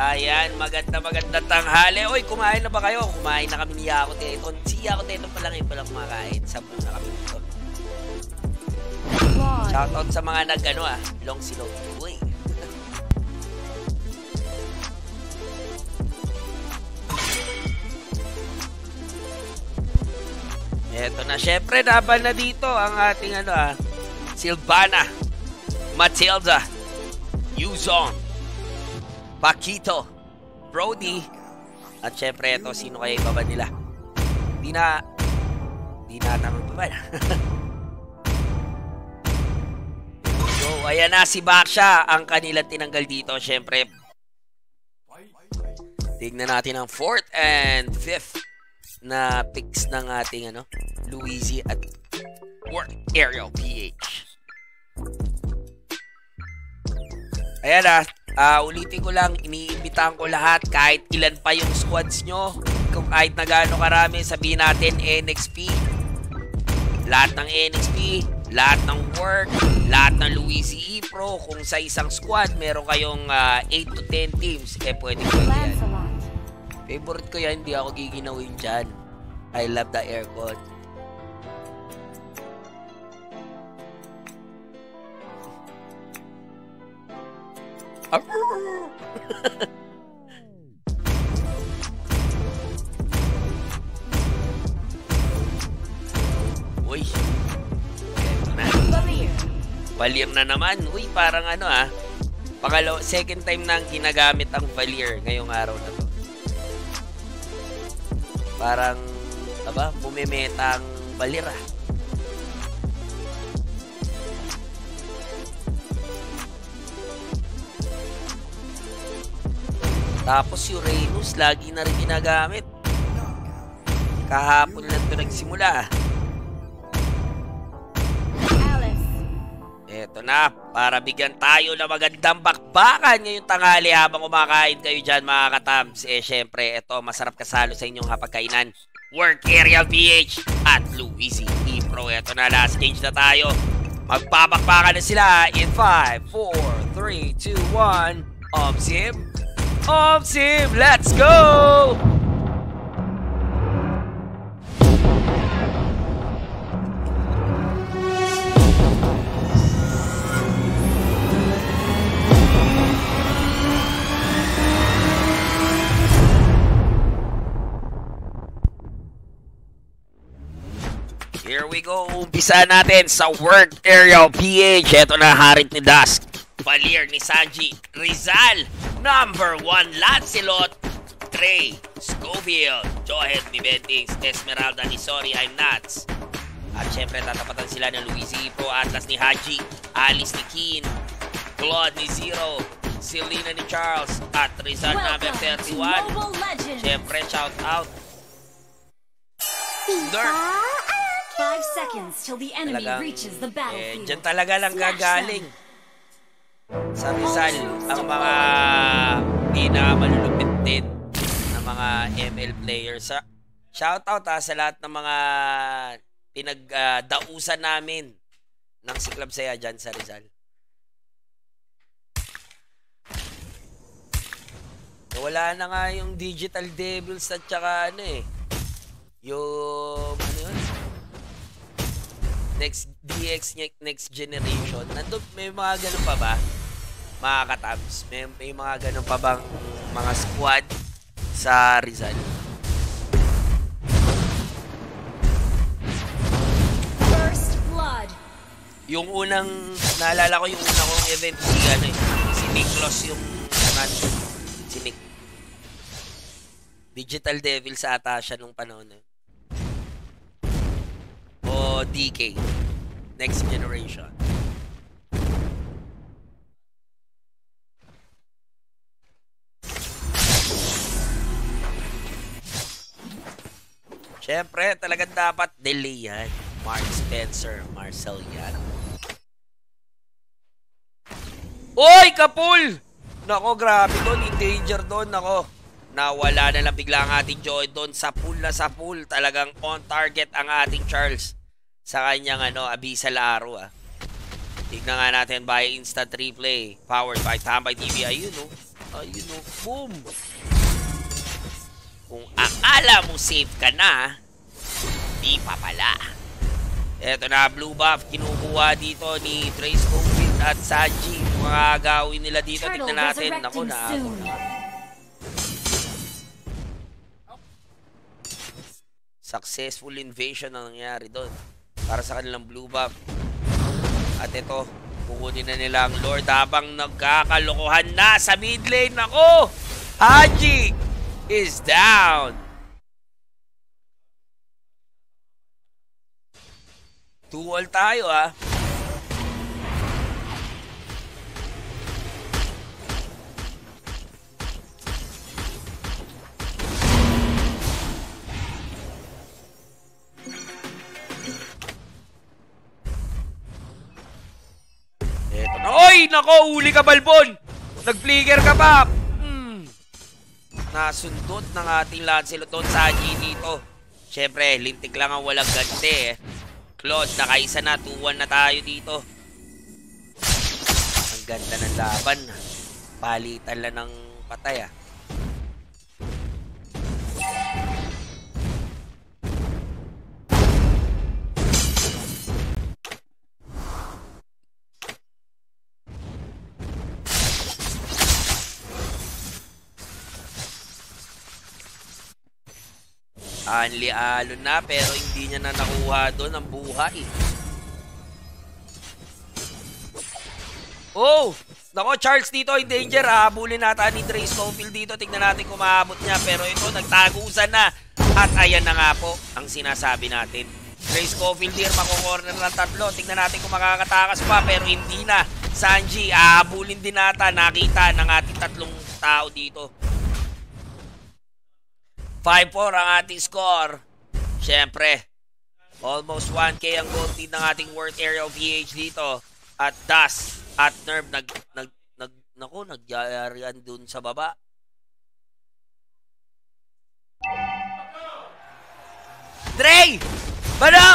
Ayan, maganda maganda tanghali. Oy, kumain na ba kayo? Kumain na kami ni Yako Teton. Si Yako Teton pa lang ngayon pala kumakain. Sabon na kami dito. Shoutout sa mga nag ano ah, long silog. Uy. Eto na, syempre laban na dito ang ating ano ah, Silvana, Matilda, Yuzon, Paquito, Brody, at syempre ito, sino kaya ibaba nila? Di na, di na tanong pa so, ayan na si Baksha, ang kanilang tinanggal dito, syempre. Tignan natin ang fourth and fifth na picks ng ating ano, Luigi at Work Aerial PH. Ayan ah, uh, ulitin ko lang, iniimbitahan ko lahat kahit ilan pa yung squads nyo. Kung kahit na gaano karami, sabihin natin NXP. Lahat ng NXP, lahat ng work, lahat ng Luigi E Pro. Kung sa isang squad, meron kayong uh, ah, 8 to 10 teams, eh pwede pwede yan. Favorite ko yan, hindi ako giginawin dyan. I love the aircon. Uy. Na. Valir na naman. Uy, parang ano ah. Pangalaw, second time nang ginagamit ang Valir ngayong araw na to parang aba bumimetang balira tapos Uranus lagi na rin ginagamit kahapon lang ito nagsimula Eto na, para bigyan tayo ng magandang bakbakan ngayong tanghali habang kumakain kayo dyan mga katams. Eh syempre, eto masarap kasalo sa inyong hapagkainan. Work Area VH at Luisi E Pro. Eto na, last stage na tayo. Magpapakbakan na sila in 5, 4, 3, 2, 1. Omsim! Omsim! Let's go! Here we go. Umpisa natin sa work area PH. Ito na harit ni Dusk. Valier ni Sanji. Rizal. Number 1 Lancelot. Trey. Schofield. Johet ni Bentings. Esmeralda ni Sorry I'm Nuts. At syempre tatapatan sila ng Luis Ipo. Atlas ni Haji. Alice ni Keen. Claude ni Zero. Selena ni Charles. At Rizal number 31. Syempre shout out. Nerf. Five seconds till the enemy Talagang, reaches the battlefield. Eh, dyan talaga lang gagaling. Sa Rizal, ang mga pinakamalulupit din ng mga ML players. Sa, shoutout ha sa lahat ng mga pinagdausan uh, namin ng si Club Saya dyan sa Rizal. Wala na nga yung Digital Devils at saka ano eh. Yung ano yun? next DX next generation, nandun, may mga ganun pa ba? Mga katabs, may, may mga ganun pa bang mga squad sa Rizal? First Blood. Yung unang, naalala ko yung unang kong event si, ano eh, si Niklos yung man, si Nick. Digital Devil sa ata siya nung panahon na o DK? Next generation. Siyempre, talagang dapat delay yan. Mark Spencer, Marcel yan. Oy, kapul! Nako, grabe doon. In danger doon. Nako. Nawala na lang bigla ang ating Joy doon. Sa pool na sa pool. Talagang on target ang ating Charles sa kanyang ano, Abyssal Arrow ah. Tignan nga natin by instant replay powered by Tambay TV. Ayun oh. Ayun o, boom. Kung akala mo safe ka na, di pa pala. Eto na, blue buff, kinukuha dito ni Trace Cofield at Sanji. Mga gawin nila dito, tignan natin. Naku, na ako na. Successful invasion ang nangyari doon para sa kanilang blue buff. At ito, kukunin na nila ang Lord habang nagkakalokohan na sa mid lane. Ako! Haji is down. Two-all tayo ah. Oy! Nako! Uli ka, Balbon! Nag-flicker ka pa! Hmm. Nasundot ng ating Lancelot doon sa G dito. Siyempre, lintik lang ang walang gante eh. Claude, nakaisa na. 2-1 na tayo dito. Ang ganda ng laban. Palitan lang ng patay ah. Anli Alon na pero hindi niya na nakuha doon ang buhay. Oh! Nako, Charles dito in danger. Habulin natin ni Trace Schofield dito. Tingnan natin kung maabot niya. Pero ito, nagtagusan na. At ayan na nga po ang sinasabi natin. Trace Schofield here, mako-corner ng tatlo. Tingnan natin kung makakatakas pa. Pero hindi na. Sanji, ahabulin din nata. Nakita ng ating tatlong tao dito. 5-4 ang ating score. Siyempre, almost 1K ang gold lead ng ating World Area of VH dito. At Das at Nerve nag nag nag nako nagyayarian dun sa baba. Dre! Bano!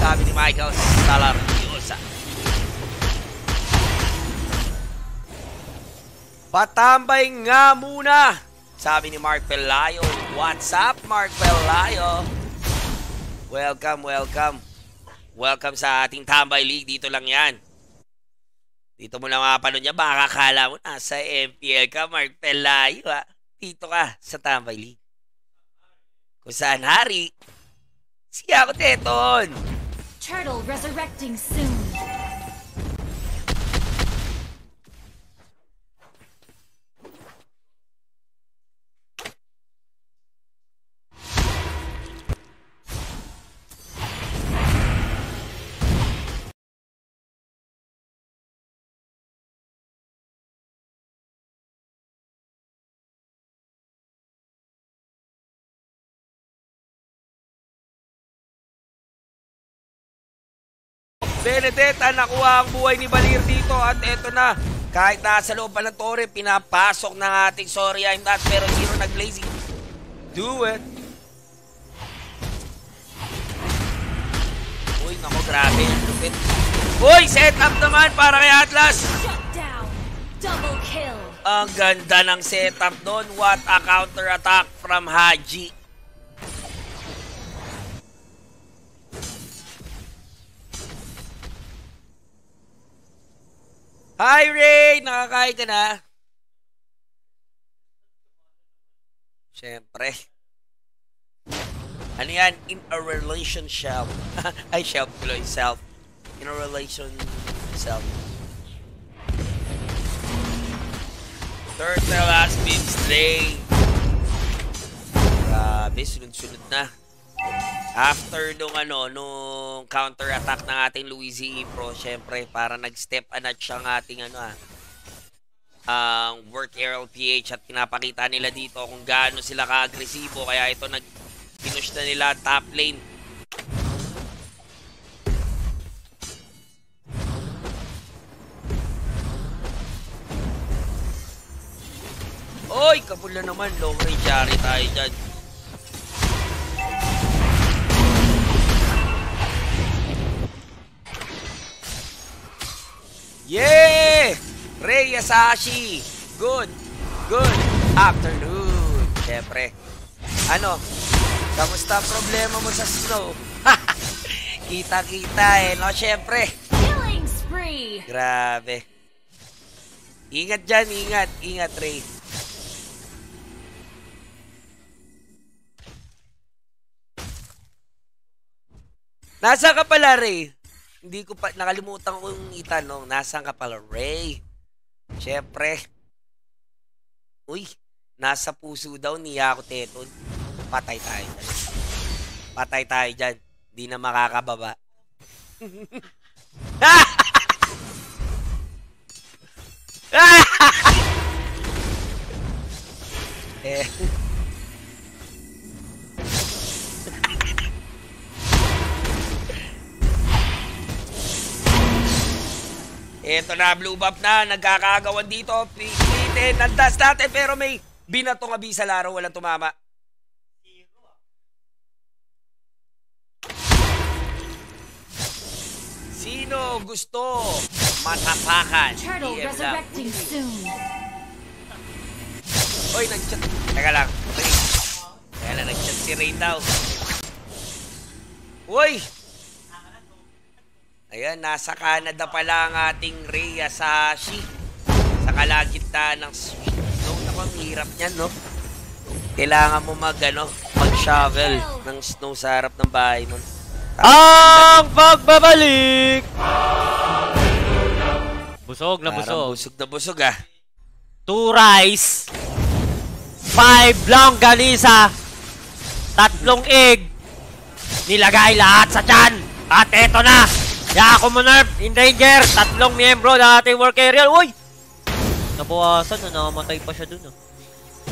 Sabi ni Michael Salariosa. Patambay nga muna! Sabi ni Mark Pelayo. What's up, Mark Pelayo? Welcome, welcome. Welcome sa ating Tambay League. Dito lang yan. Dito mo lang mapanood niya. Baka akala mo nasa MPL ka, Mark Pelayo. Ha? Dito ka sa Tambay League. Kung saan hari, siya ako teton. Turtle resurrecting soon. Benedetta nakuha ang buhay ni Balir dito at eto na. Kahit nasa loob pa ng tore, pinapasok ng ating sorry I'm not pero zero nag-lazy. Do it. Uy, nako grabe. Lupit. Uy, set up naman para kay Atlas. Shut down. Double kill. Ang ganda ng setup doon. What a counter attack from Haji. Hi Ray! Nakakain ka na? Siyempre. Ano yan? In a relationship. Ay, shelf tuloy. Self. In a relation self. Turtle has been slain. Grabe, sunod-sunod na. After nung ano, nung counter-attack ng ating Luigi Pro, syempre, para nag-step anat siya ng ating ano ah, ang work RLPH at pinapakita nila dito kung gaano sila ka-agresibo. Kaya ito nag pinush na nila top lane. Oy, kabula naman. Long range Yari tayo dyan. Yeah! Rey Asashi good, good afternoon. Siyempre. Ano? Kamusta problema mo sa snow? Kita-kita eh, no? Siyempre. Killing spree. Grabe. Ingat dyan, ingat. Ingat, Ray. Nasaan ka pala, Ray? Hindi ko pa, nakalimutan ko yung itanong. Nasaan ka pala, Ray? Siyempre. Uy, nasa puso daw ni Yako Teton. Patay tayo dyan. Patay tayo dyan. Hindi na makakababa. eh. Ito na, blue buff na. Nagkakagawan dito. Pilitin. Nandas natin pero may binatong abi sa laro. Walang tumama. Sino gusto matapakan? Turtle resurrecting soon. Oy, nag-chat. Teka lang. Teka lang, nag-chat si Ray daw. Uy! Ayan, nasa Canada pala ang ating Ray Asashi. Sa kalagitnaan ng sweet snow. Naku, ang hirap niyan, no? Kailangan mo mag, ano, mag-shovel ng snow sa harap ng bahay mo. Ang pagbabalik! Busog na Parang busog. busog na busog, ah. Two rice. Five longganisa. Tatlong egg. Nilagay lahat sa tiyan. At eto na. Yako mo nerf. In danger. Tatlong miyembro ng ating work area. Uy! Nabawasan na. Nakamatay pa siya dun. Oh.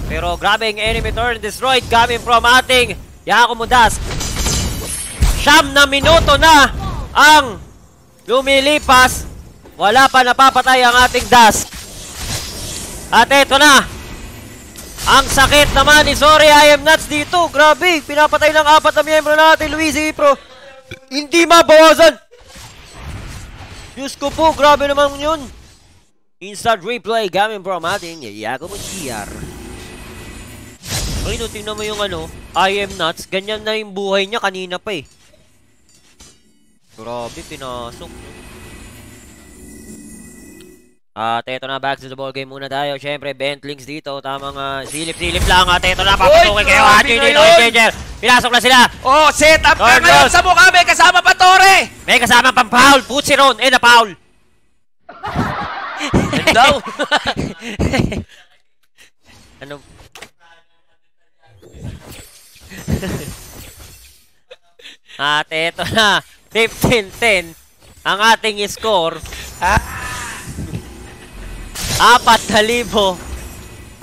Pero grabe ang enemy turn destroyed coming from ating Yako mo Dusk. Siyam na minuto na ang lumilipas. Wala pa napapatay ang ating Dusk. At eto na. Ang sakit naman ni Sorry I am nuts dito. Grabe, pinapatay ng apat na miyembro natin, Luigi Pro. Hindi mabawasan. Diyos ko po, grabe naman yun. Instant replay gaming from ating Yago Muntiar. Ay, no, tingnan mo yung ano, I am nuts. Ganyan na yung buhay niya kanina pa eh. Grabe, pinasok. At eto na, back to the ball game muna tayo. Siyempre, Bentlings dito. Tamang uh, silip-silip lang. At eto na, papasukin kayo. At na yun, yun! yun. Pinasok na sila. Oh, set up Guard, ngayon sa mukha. May kasama pa, Tore! May kasama pang foul. Putsiron. Eh, na foul. Yan daw. ano? At eto na. 15-10 ang ating score. Apat na libo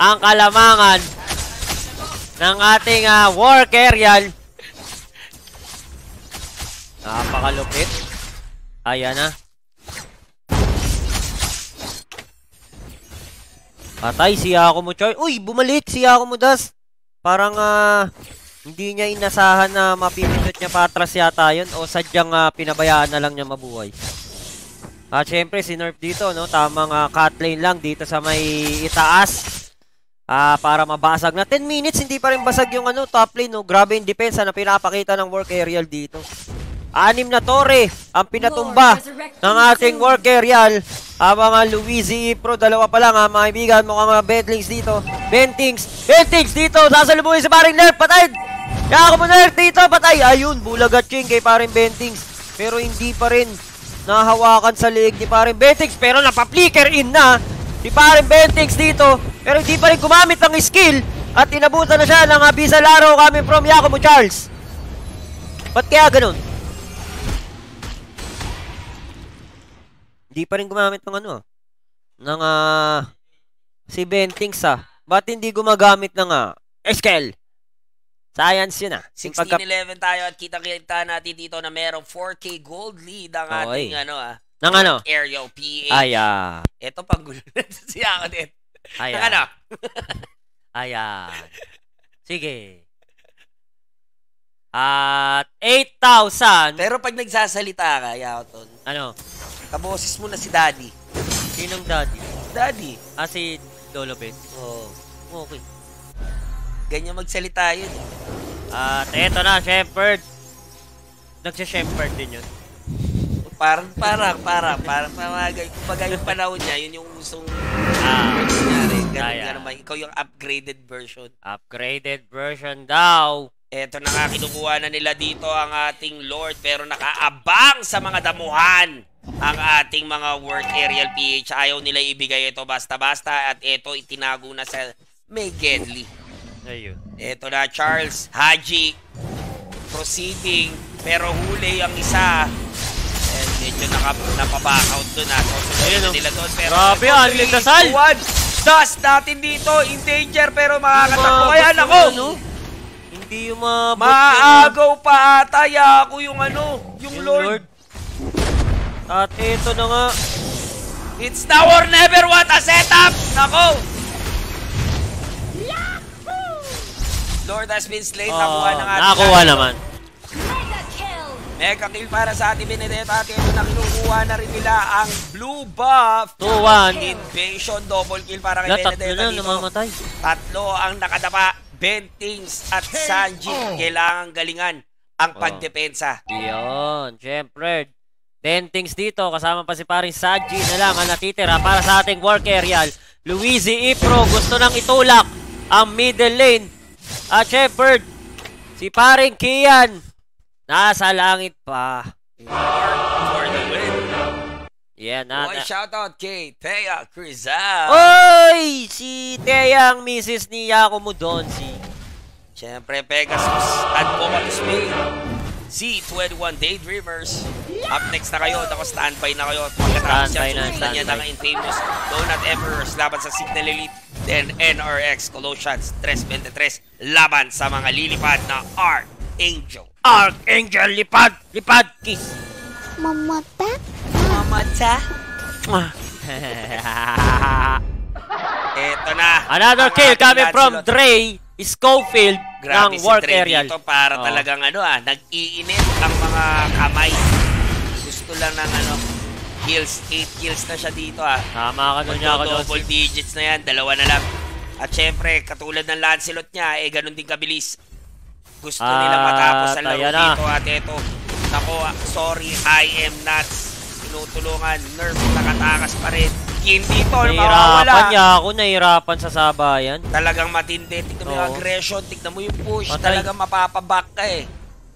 ang kalamangan ng ating ah, work aerial. Napakalupit. Ayan na. Patay si Yakumo Char. Uy, bumalik si Yakumo Das. Parang ah, hindi niya inasahan na mapipindot niya patras yata yun o sadyang ah, pinabayaan na lang niya mabuhay. At syempre si Nerf dito, no, tamang uh, cut lane lang dito sa may itaas. Ah, para mabasag na 10 minutes hindi pa rin basag yung ano top lane, no. Grabe yung depensa na pinapakita ng work aerial dito. Anim na tore ang pinatumba ng ating work aerial. Ang mga Luigi Pro, dalawa pa lang ha, mga kaibigan, mukhang mga Bentlings dito. Bentings, Bentings dito, sasalubungin sa paring Nerf, patay! Kaya ako mo Nerf dito, patay! Ayun, bulagat ching kay paring Bentings. Pero hindi pa rin nahawakan sa leeg ni paring Bentings, pero napapflicker in na si paring Bentings dito. Pero hindi pa rin gumamit ng skill at inabutan na siya ng Abisa Laro coming from Yakumo Charles. Ba't kaya ganun? Hindi pa rin gumamit ng ano, ng ah, si Bentings ah. Ba't hindi gumagamit ng ah, skill? Science yun ah. Yung pagka- 16-11 tayo at kita-kita natin dito na merong 4K gold lead ang Oy. ating ano ah. ng ano? Aerial PH. Ay ah. Ito panggulo na si ako din. Ay ah. ano? Ayan. Sige. At 8,000. Pero pag nagsasalita ka, Yaoton, Ano? Kaboses mo na si Daddy. Sinong daddy? Daddy. Ah, si lolo Ben. Oh. Okay. Ganyan magsalita yun. At eto na, Shepherd. Nagsi-Shepherd din yun. Parang, parang, parang, parang, parang, kumbaga yung panahon niya, yun yung usong Ah, rin. Ganun, Kaya. ganun ba? Ikaw yung upgraded version. upgraded version daw. Eto na nga, kinukuha na nila dito ang ating Lord pero nakaabang sa mga damuhan ang ating mga work aerial PH. Ayaw nila ibigay ito basta-basta at ito itinago na sa May Gedli. Ayun. Eto na, Charles, Haji, proceeding, pero huli ang isa. And medyo naka, napaback out doon ha. So, Ayun, Ayun, oh. nila doon. Pero, Grabe, ito, two, one. Dust natin dito, in danger, pero makakatakbo. Kaya nako, ano, Hindi yung- Maagaw pa ata ako yung ano, yung, yung Lord. Lord. At ito na nga. It's now or never what a setup! Nako! Lord has been slain. Oh, nakuha ng ating nakakuha lahat. naman. Mega kill. Para sa ating Benedetta at ito na kinukuha na rin nila ang blue buff. 2-1. Invasion double kill para kay Wala, tatlo Benedetta na dito. namamatay. Tatlo ang nakadapa. Bentings at Sanji. Kailangan galingan ang Oh. pagdepensa. Yun, syempre. Dentings dito, kasama pa si paring Saji na lang ang natitira para sa ating work aerial. Luigi Ipro gusto nang itulak ang middle lane. At Shepard, si paring Kian, nasa langit pa. Yan, na, Boy, na. shoutout kay Thea Crizal. Oy! Si Thea ang misis ni Yakumo Donsi. Siyempre, Pegasus, Advocatus May, C21 Daydreamers. Up next na kayo, ako standby na kayo. Pagkatapos na, susundan niya ng Infamous, Donut Emperors laban sa Signal Elite, then NRX Colossians 323 laban sa mga lilipad na Archangel. Archangel, lipad! Lipad! Kiss! Mamata? Mamata. Eto na. Another kill coming from. Dre Schofield Grabe ng si work Trey area. dito para Oo. talagang ano ah, nag-iinit ang mga kamay. Gusto lang ng ano, kills, 8 kills na siya dito ah. Tama ka nun niya ako doon. double digits na yan, dalawa na lang. At syempre, katulad ng Lancelot niya, eh ganun din kabilis. Gusto nila At matapos sa laro na. dito at eto. Nako, ah, sorry, I am nuts. Tinutulungan, nerf, nakatakas pa rin. Hindi to, Nahirapan mawawala. niya ako, nahirapan sa sabayan. Talagang matindi. Tignan mo yung Oo. aggression, tignan mo yung push. Patay. Talagang mapapaback ka eh.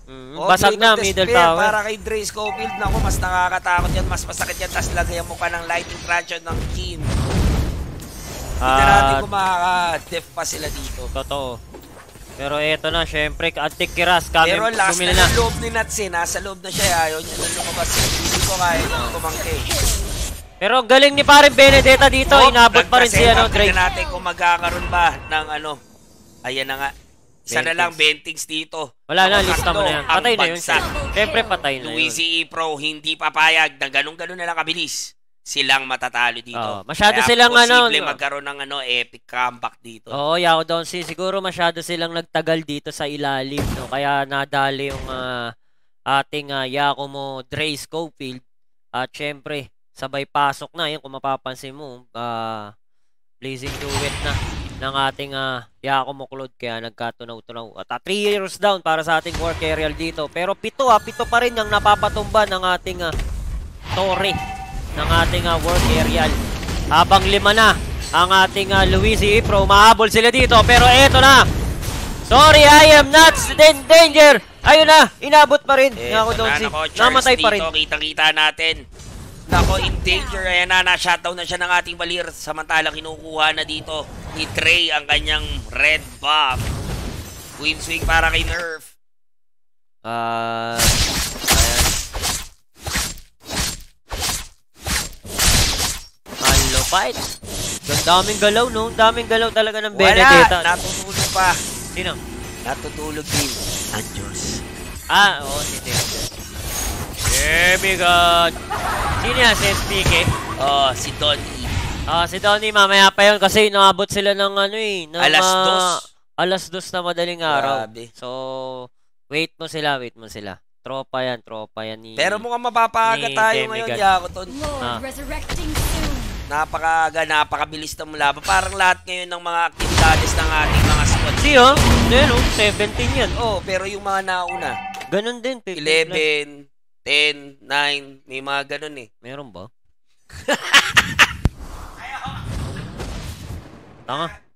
Mm, Oh, basag Blade na, of the middle Spear tower. Para kay Dre Schofield, naku, mas nakakatakot yan, mas masakit yan, tapos lagayan mo pa ng lightning truncheon ng Kim. Hindi natin At, kung makaka-def pa sila dito. totoo. Pero eto na, syempre, antik kiras kami. Pero last na na. loob ni Nats eh, nasa loob na siya, eh, ayaw niya na lumabas. eh. Hindi ko kaya niyang tumangke. Pero galing ni parin Benedetta dito, Oh, inabot pa rin si ano. Drake. Natin kung magkakaroon ba ng ano. Ayan na nga. Isa na lang, bentings dito. Wala na, lista mo na yan. Patay na yun. bagsak. Syempre, patay na yun. Luigi E. Pro hindi papayag na ganun-ganun na lang kabilis silang matatalo dito. Oo, masyado Kaya silang ano, magkaroon ng ano epic comeback dito. Oo, Yao Donsi, siguro masyado silang nagtagal dito sa ilalim, no? Kaya nadali yung ah, ating uh, Yakumo Dre Schofield. At syempre, sabay pasok na yun kung mapapansin mo, ah blazing duet na ng ating uh, Yakumo Claude kaya nagkatunaw-tunaw. At 3 years down para sa ating work aerial dito. Pero pito ah, pito pa rin ang napapatumba ng ating ah, Torre ng ating ah, work aerial. Habang lima na ang ating uh, Luigi Ipro, mahabol sila dito. Pero eto na. Sorry, I am not in danger. Ayun na, inabot pa rin. Eh, Ako doon na, si. Namatay pa rin. kitang-kita natin. Nako, in danger. Ayan na, na-shutdown na siya ng ating balir. Samantalang kinukuha na dito ni Trey ang kanyang red buff. Queen swing para kay Nerf. Ah, ayan. Fight. Ang daming galaw, no? Ang daming galaw talaga ng Benedetta. Wala, natutulog pa. Sino? Natutulog din. Ang Diyos. Ah, oo, si Tim. Demigod. Sino yan? Si SPK? Oh, si Don E. Ah, si Donnie, mamaya pa yun kasi naabot sila ng ano eh. Ng, Alas ah, dos. Alas dos na madaling araw. Grabe. So, wait mo sila, wait mo sila. Tropa yan, tropa yan ni... Pero mukhang mapapaga Ni tayo Demigod. ngayon, Yakuton. Lord Ah. resurrecting. Napakaga, napakabilis ng laban. Parang lahat ngayon ng mga aktibidades ng ating mga squad. Si oh, yan oh, 17 yan. Oh, pero yung mga nauna, Ganon din. 15 plus. 11, 10, 9, may mga ganun eh. Meron ba? Tanga.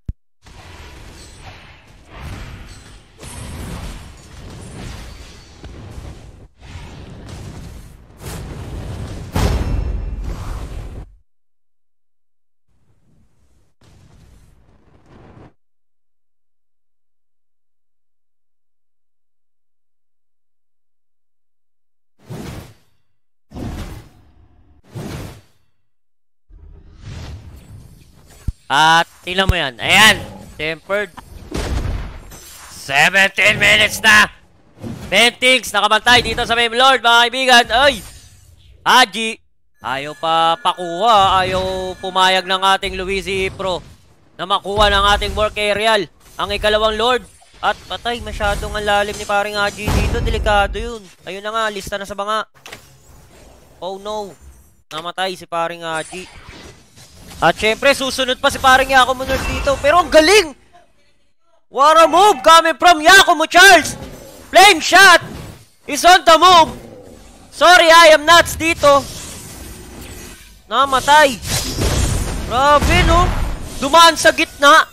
At tingnan mo yan. Ayan. Tempered. 17 minutes na. Pentings, nakabantay dito sa Meme Lord, mga kaibigan. Ay! Haji, ayaw pa pakuha, ayaw pumayag ng ating Luisi Pro na makuha ng ating work aerial. Ang ikalawang Lord. At patay, masyadong ang lalim ni paring Haji dito. Delikado yun. Ayun na nga, lista na sa banga. Oh no. Namatay si paring Haji. At syempre, susunod pa si paring Yakumo Nerd dito. Pero ang galing! What a move coming from Yakumo Charles! Flame shot! Is on the move! Sorry, I am nuts dito. Namatay. Grabe, no? Dumaan sa gitna.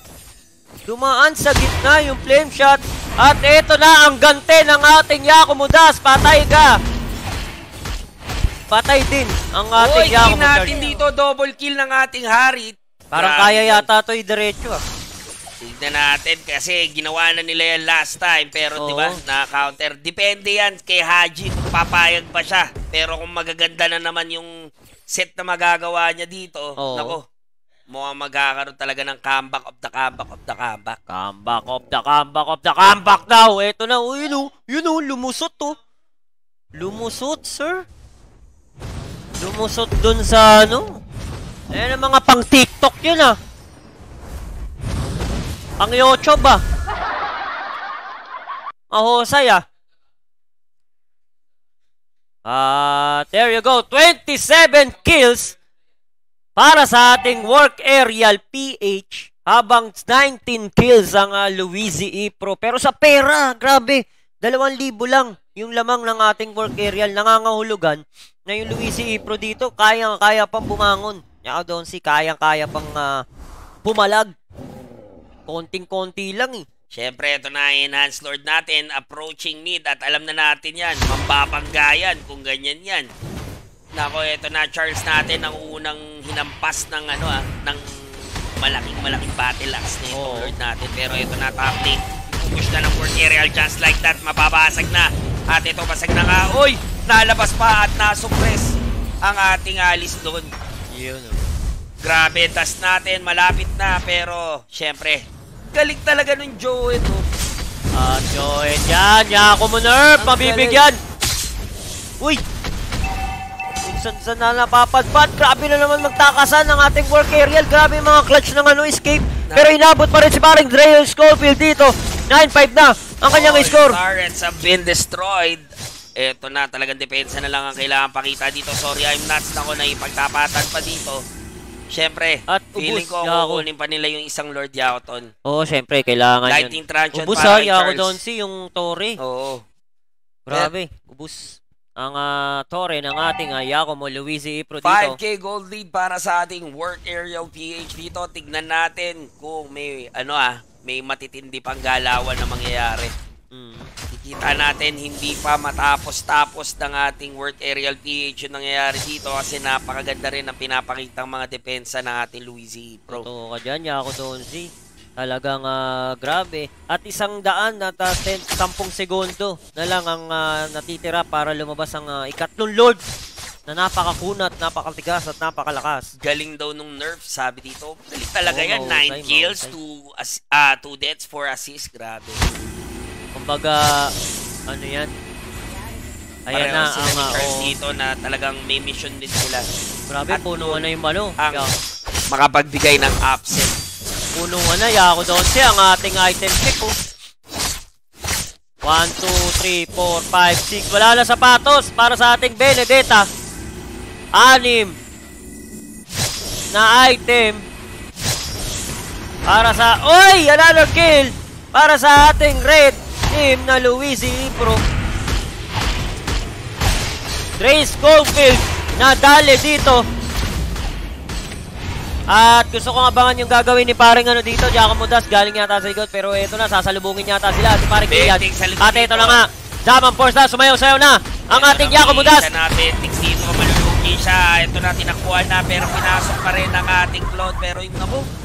Dumaan sa gitna yung flame shot. At ito na ang gante ng ating Yakumo Das. Patay ka. Patay din ang ating Uy, Yakumo natin dito, double kill ng ating Harit. Parang Grabe kaya yata to i-diretso ah. Tignan natin kasi ginawa na nila yan last time pero di ba na-counter. Depende yan kay Haji kung papayag pa siya. Pero kung magaganda na naman yung set na magagawa niya dito, Oo. nako, mukhang magkakaroon talaga ng comeback of the comeback of the comeback. Comeback of the comeback of the comeback daw. Ito na, oh, yun oh, yun oh, lumusot to. Lumusot, sir. Lumusot dun sa ano. Ayan ang mga pang TikTok yun ah. Pang YouTube ah. Mahusay ah. Ah, there you go. 27 kills para sa ating work aerial PH habang 19 kills ang uh, Luigi E Pro. Pero sa pera, grabe, 2,000 lang yung lamang ng ating work aerial. Nangangahulugan na yung Luigi E Pro dito, kayang-kaya pang bumangon. Yaka doon si kayang-kaya pang ah, pumalag. Konting-konti lang eh. Siyempre, ito na ang Enhanced Lord natin, approaching mid at alam na natin yan, mambabanggayan kung ganyan yan. Nako, ito na Charles natin ang unang hinampas ng ano ah, ng malaking malaking battle axe na Oo. Lord natin. Pero ito na top lane, push na ng work aerial just like that, mababasag na. At ito basag na nga, uy, nalabas pa at nasuppress ang ating alis doon. Yun oh. Grabe, tas natin, malapit na, pero syempre, galing talaga nung Joe ito. At Joey dyan, Yako mo nerf, Ang mabibigyan. Uy! Minsan sa na napapadpad, grabe na naman magtakasan ng ating work aerial. Grabe mga clutch ng ano, escape. Pero inabot pa rin si paring Dre Schofield dito. 9-5 na ang kanyang All score. turrets have been destroyed. Ito na, talagang depensa na lang ang kailangan pakita dito. Sorry, I'm nuts na ko na ipagtapatan pa dito. Siyempre, At feeling ubus, ko kukunin pa nila yung isang Lord Yaoton. Oo, syempre, kailangan Lightning yun. Truncheon Ubus para ha, kay Charles. Donsi, yung Torre. Oo. Grabe, ubus. Ang ah, Torre ng ating uh, Yakomo Luigi Ipro dito. 5k gold lead para sa ating work area PH dito. Tignan natin kung may ano ah, may matitindi pang galawan na mangyayari. Kikita natin hindi pa matapos-tapos ng ating work aerial PH yung nangyayari dito kasi napakaganda rin ang pinapakitang mga depensa ng ating Luigi Pro. Totoo ka dyan, Yako Donzi. Talagang ah, grabe. At isang daan at uh, 10, 10 segundo na lang ang ah, natitira para lumabas ang ah, ikatlong Lord na napakakunat, napakatigas at napakalakas. Galing daw nung nerf, sabi dito. Galing talaga Oo, yan. 9 mahusay, kills, mahusay. 2 uh, two deaths, 4 assists. Grabe. Kumbaga, ano yan? Ayan Pareho na sila ang ni Charles oh, dito na talagang may mission din sila. Grabe, At puno na yung ano. ang Yeah. makapagbigay ng upset. Puno na, Yako Donzi, ang ating item pick. Oh. 1, 2, 3, 4, 5, 6. Wala na sapatos para sa ating Benedetta. Anim. na item para sa... Oy! Another kill! Para sa ating red team na Luisi Pro. Trace Schofield nadali dito. At gusto kong abangan yung gagawin ni paring ano dito, Jaco Mudas, galing yata sa likod, pero eto na, sasalubungin yata sila at sa likod At ito dito. na nga, Jaman Force na, sumayaw-sayaw na ang ating Jaco Mudas. Isa natin, Tix dito, malulugi siya. Ito na, tinakuha na, pero pinasok pa rin ang ating cloud. Pero yung hindi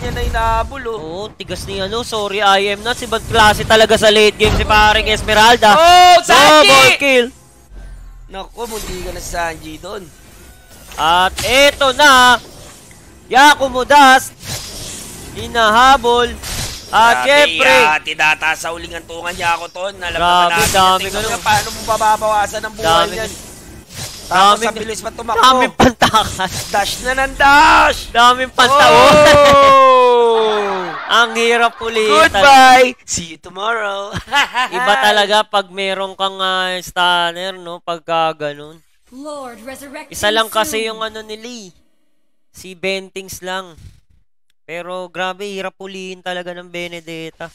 niya na inahabol, oh. Oo, tigas ni ano, sorry I am not, si bad klase talaga sa late game si paring Esmeralda. Oh, Sanji! Double kill! Naku, mundi ka na si Sanji doon. At eto na, Yakumo Dust, hinahabol. At syempre, uh, tinata sa uling ang tungan niya ako ton. Alam naman natin, dami tingnan ano. paano mo bababawasan ang buhay niyan. Tapos dami- ang bilis pa tumakbo. daming pantakas. Dash na ng dash! Daming pantawan. Oh! Ang hirap ulit. Goodbye! See you tomorrow. Iba talaga pag meron kang ah, stunner, no? Pagka ganun. Lord, resurrect Isa lang kasi soon. yung ano ni Lee. Si Bentings lang. Pero grabe, hirap pulihin talaga ng Benedetta.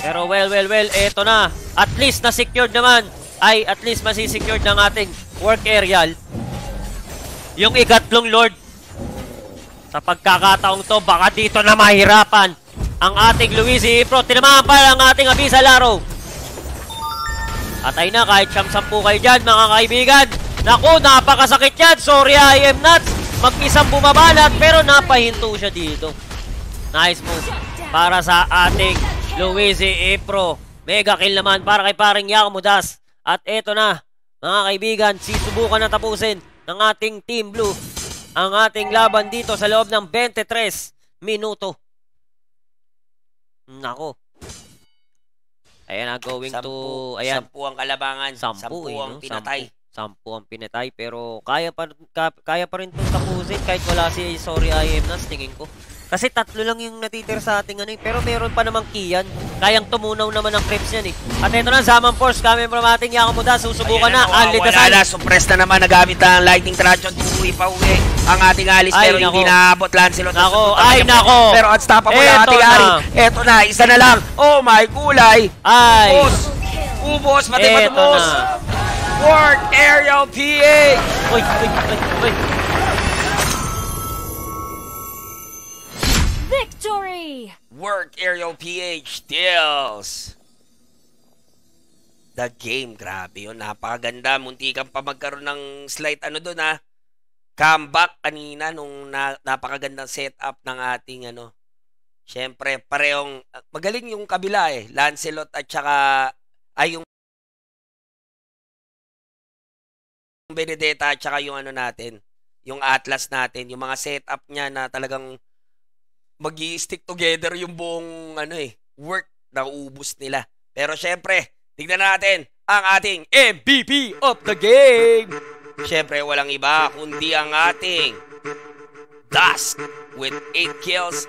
Pero well, well, well, eto na. At least na-secured naman. Ay, at least masisecured ng ating work aerial. Yung ikatlong Lord. Sa pagkakataong to, baka dito na mahirapan ang ating Luisi Pro. Tinamahan pa ang ating Abisa Laro. Atay na, kahit siyam sampu kayo dyan, mga kaibigan. Naku, napakasakit yan. Sorry, I am nuts. Mag-isang bumabalat, pero napahinto siya dito. Nice move. Para sa ating Luisi Pro. Mega kill naman para kay paring Yakumodas. At eto na, mga kaibigan, sisubukan na tapusin ng ating Team Blue ang ating laban dito sa loob ng 23 minuto. Nako. Ayan na, going to... Sampu, Ayan, sampu ang kalabangan. Sampu, Sampu, eh, ang no? pinatay. Sampu, sampu ang pinatay. Pero kaya pa, ka- kaya pa rin itong tapusin kahit wala si Sorry I am Nas, tingin ko. Kasi tatlo lang yung natitira sa ating ano eh. Pero meron pa namang Kian. Kayang tumunaw naman ang creeps yan eh. At ito na, Zaman Force, kami from ating Yakamuda. Susubukan Ayan na. Anli wala Dasal. na, suppress na naman, nagamit na ang lightning truncheon, tuwi pa uwi ang ating alis, Ay, pero nako. hindi naabot Lancelot. Nako, ay, na- nako. Pero unstoppable ang ating na. ari. Eto na, isa na lang. Oh my kulay. Ay. Ubos. Ubos, pati na. Work Aerial PA. Uy, uy, uy, uy. Victory! Work Aerial PH deals. The game, grabe yun. Napakaganda. Munti kang pa magkaroon ng slight ano doon ha. Comeback kanina nung na, napakagandang setup ng ating ano. Siyempre, parehong magaling yung kabila eh. Lancelot at saka ay yung Benedetta at saka yung ano natin, yung Atlas natin, yung mga setup niya na talagang mag stick together yung buong ano eh, work na ubus nila. Pero syempre, tignan natin ang ating MVP of the game. Syempre, walang iba kundi ang ating Dusk with 8 kills